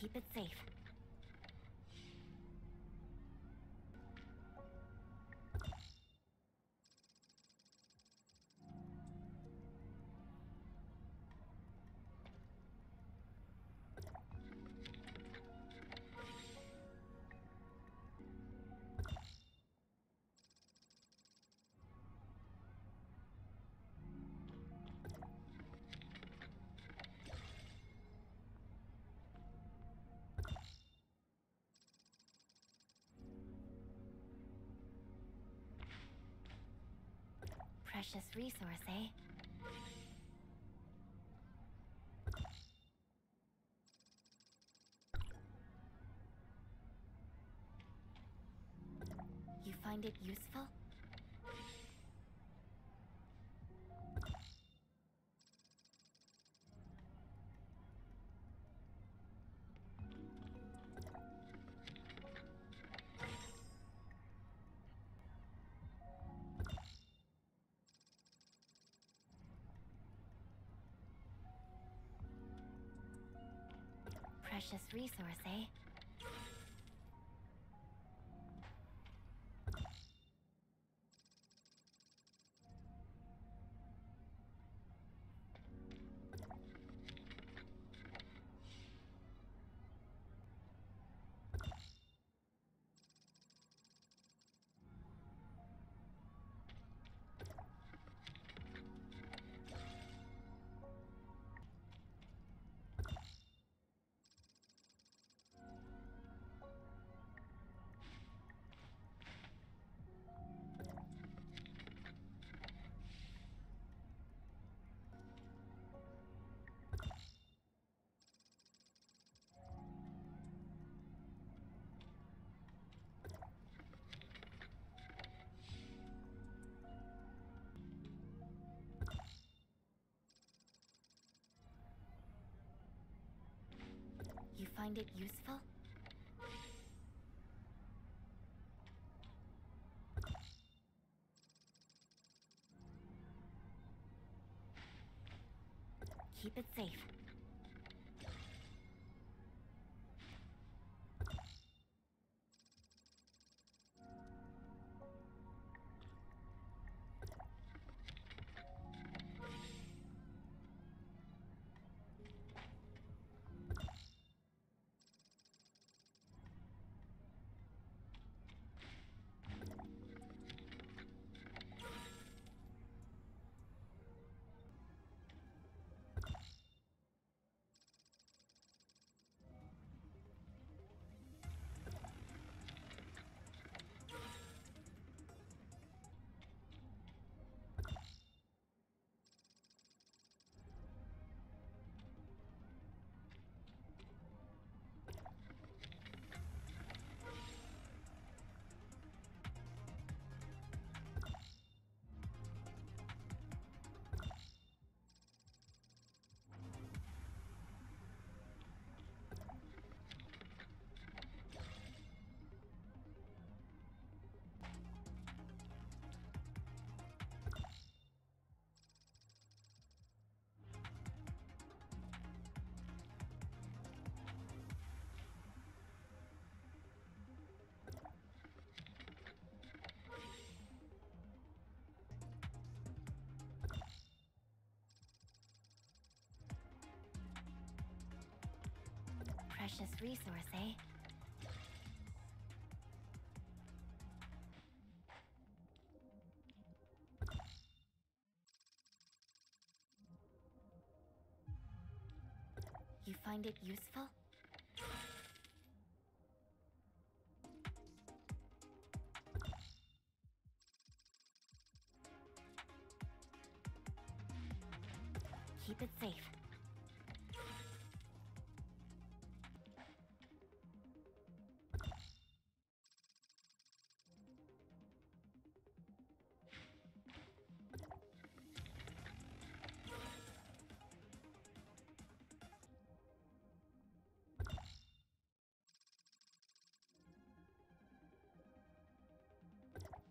Keep it safe. Precious resource, eh? You find it useful? Precious resource, eh? Find it useful? Keep it safe. Precious resource, eh? You find it useful?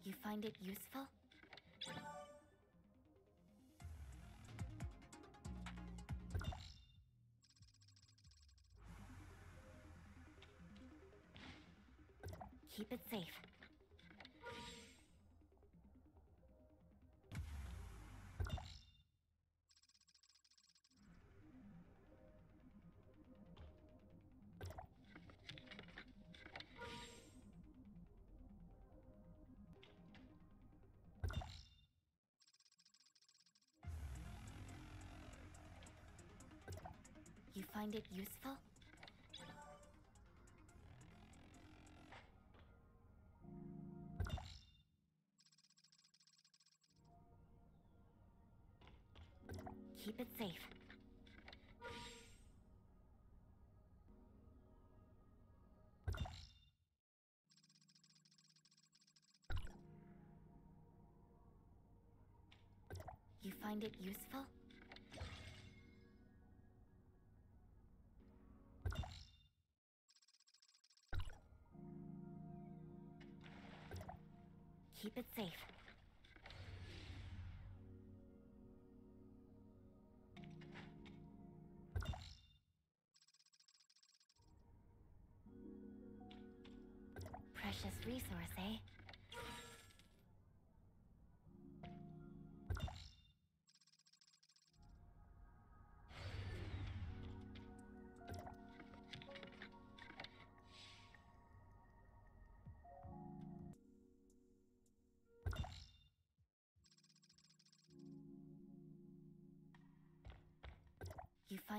You find it useful? Keep it safe. Find it useful? Keep it safe. You find it useful? Keep it safe.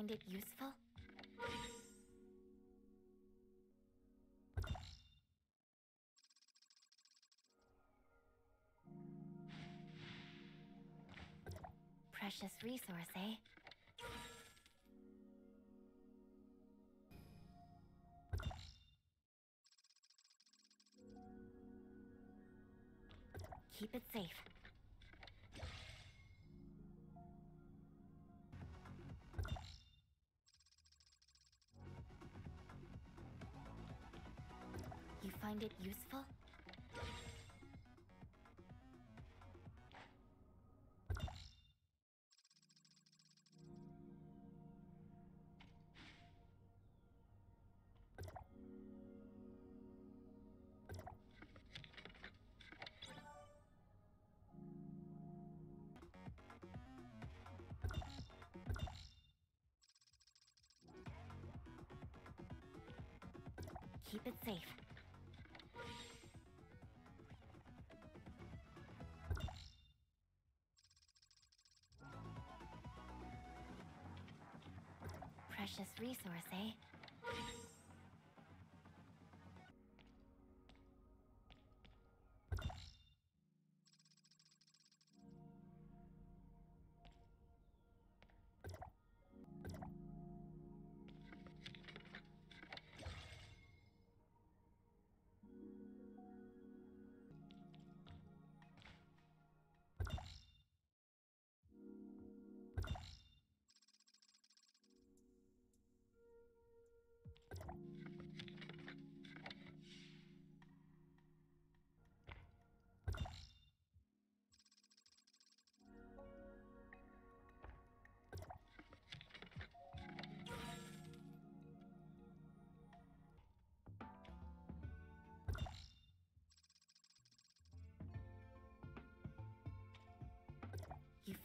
Find it useful? Precious resource, eh? Keep it safe. Find it useful? Keep it safe. Precious resource, eh?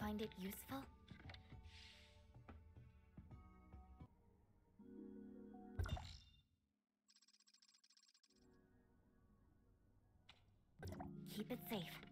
Find it useful? Keep it safe.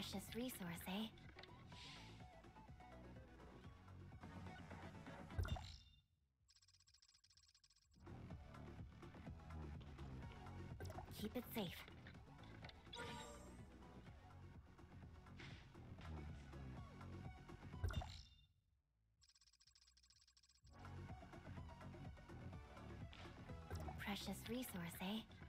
Precious resource, eh? Keep it safe. Precious resource, eh?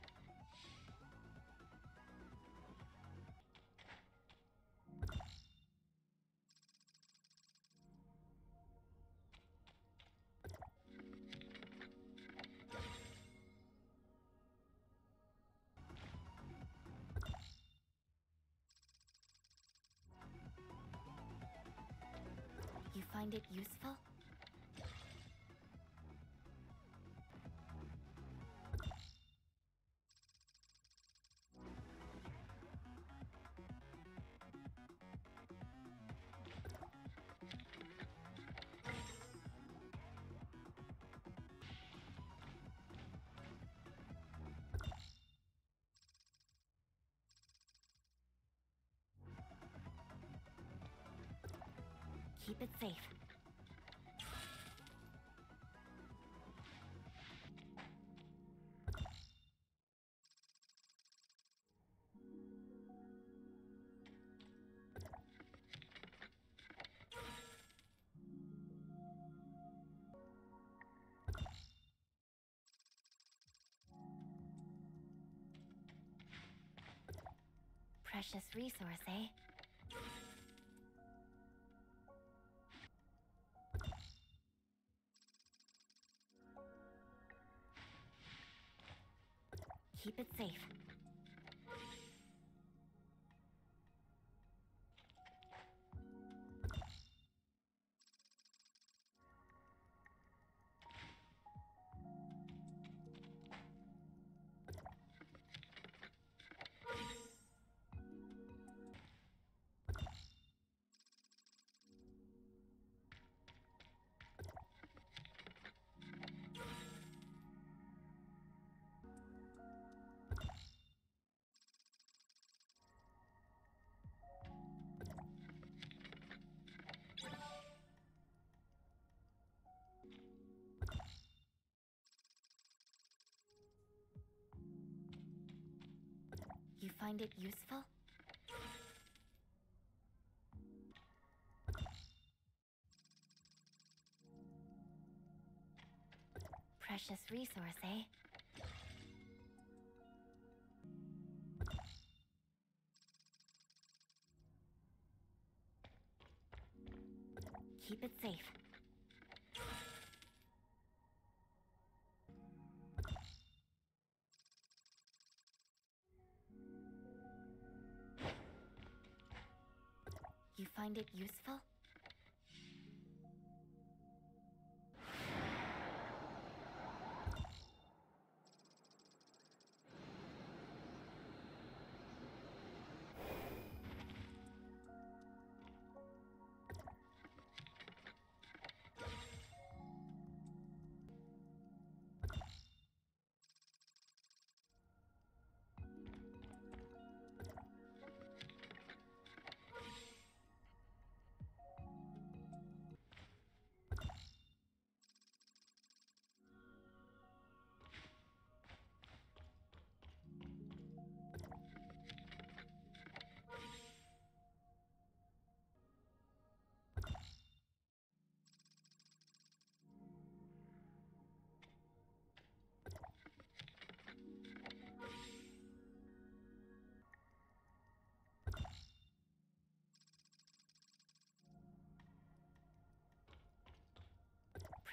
Keep it safe. Precious resource, eh? Keep it safe. You find it useful? Precious resource, eh?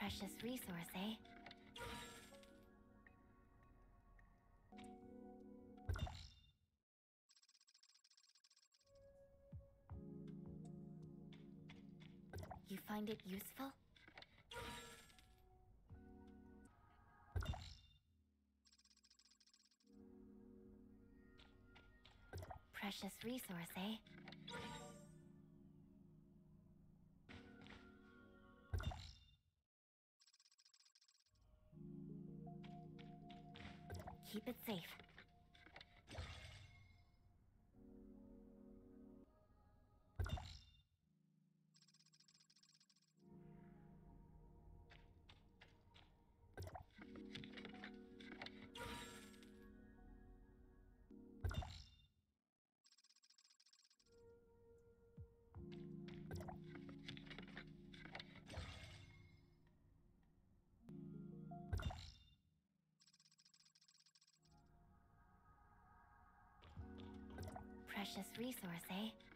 Precious resource, eh? You find it useful? Precious resource, eh? Keep it safe. Precious resource, eh?